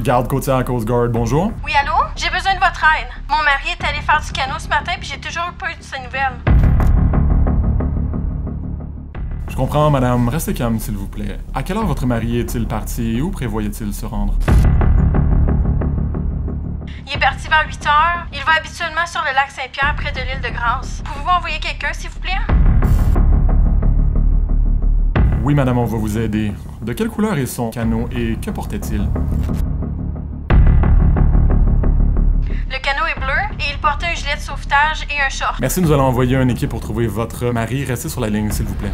Garde côtière à Coast Guard, bonjour. Oui, allô? J'ai besoin de votre aide. Mon mari est allé faire du canot ce matin puis j'ai toujours pas eu de ses nouvelles. Je comprends, madame. Restez calme, s'il vous plaît. À quelle heure votre mari est-il parti et où prévoyait-il se rendre? Il est parti vers 8 heures. Il va habituellement sur le lac Saint-Pierre près de l'île de Grâce. Pouvez-vous envoyer quelqu'un, s'il vous plaît? Oui, madame, on va vous aider. De quelle couleur est son canot et que portait-il? Il portait un gilet de sauvetage et un short. Merci, nous allons envoyer une équipe pour trouver votre mari. Restez sur la ligne, s'il vous plaît.